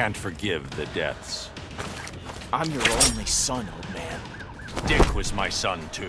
can't forgive the deaths. I'm your only son, old man. Dick was my son, too.